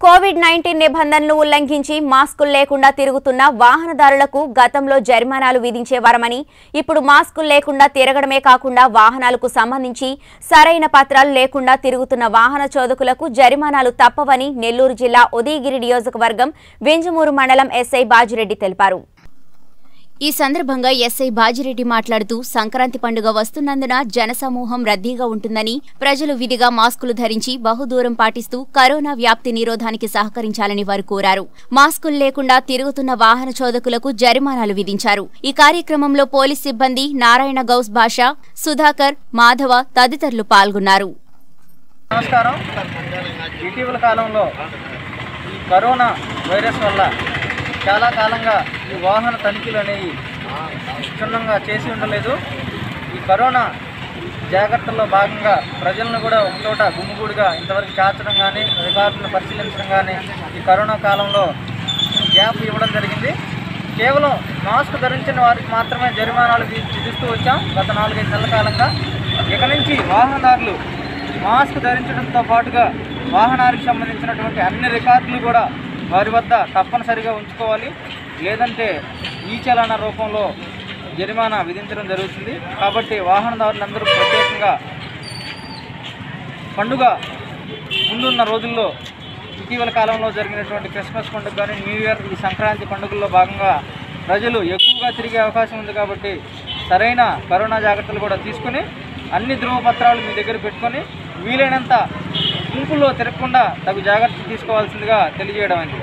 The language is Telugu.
కోవిడ్ నైన్టీన్ నిబంధనలు ఉల్లంఘించి మాస్కులు లేకుండా తిరుగుతున్న వాహనదారులకు గతంలో జరిమానాలు విధించేవారమని ఇప్పుడు మాస్కులు లేకుండా తిరగడమే కాకుండా వాహనాలకు సంబంధించి సరైన పత్రాలు లేకుండా తిరుగుతున్న వాహన చోదకులకు జరిమానాలు తప్పవని నెల్లూరు జిల్లా ఉదయగిరి నియోజకవర్గం వింజమూరు మండలం ఎస్ఐ బాజిరెడ్డి తెలిపారు. ఈ సందర్భంగా ఎస్ఐ బాజిరెడ్డి మాట్లాడుతూ సంక్రాంతి పండుగ వస్తున్నందున జనసమూహం రద్దీగా ఉంటుందని ప్రజలు విధిగా మాస్కులు ధరించి బహుదూరం పాటిస్తూ కరోనా వ్యాప్తి నిరోధానికి సహకరించాలని వారు కోరారు. మాస్కులు లేకుండా తిరుగుతున్న వాహన చోదకులకు జరిమానాలు విధించారు. ఈ కార్యక్రమంలో పోలీస్ సిబ్బంది నారాయణ గౌస్ భాష సుధాకర్ మాధవ తదితరులు పాల్గొన్నారు. నమస్కారం. ఇటీవల కాలంలో ఈ కరోనా వైరస్ వల్ల చాలా కాలంగా ఈ వాహన తనిఖీలు అనేవి క్షుణ్ణంగా చేసి ఉండలేదు. ఈ కరోనా జాగ్రత్తల్లో భాగంగా ప్రజలను కూడా ఒక చోట గుమ్మిగూడిగా ఇంతవరకు చేర్చడం కానీ రికార్డులను పరిశీలించడం కానీ ఈ కరోనా కాలంలో గ్యాప్ ఇవ్వడం జరిగింది. కేవలం మాస్క్ ధరించిన వారికి మాత్రమే జరిమానాలు విధిస్తూ వచ్చాం గత నాలుగైదు నెలల కాలంగా. ఇక నుంచి వాహనదారులు మాస్క్ ధరించడంతో పాటుగా వాహనానికి సంబంధించినటువంటి అన్ని రికార్డులు కూడా వారి వద్ద తప్పనిసరిగా ఉంచుకోవాలి. లేదంటే ఈ చలాన రూపంలో జరిమానా విధించడం జరుగుతుంది. కాబట్టి వాహనదారులందరూ ప్రత్యేకంగా పండుగ ముందున్న రోజుల్లో ఇటీవల కాలంలో జరిగినటువంటి క్రిస్మస్ పండుగ కానీ న్యూ ఇయర్ ఈ సంక్రాంతి పండుగల్లో భాగంగా ప్రజలు ఎక్కువగా తిరిగే అవకాశం ఉంది కాబట్టి సరైన కరోనా జాగ్రత్తలు కూడా తీసుకుని అన్ని ధృవపత్రాలు మీ దగ్గర పెట్టుకొని వీలైనంత గుంపుల్లో తిరగకుండా తగు జాగ్రత్తలు తీసుకోవాల్సిందిగా తెలియజేయడం అయింది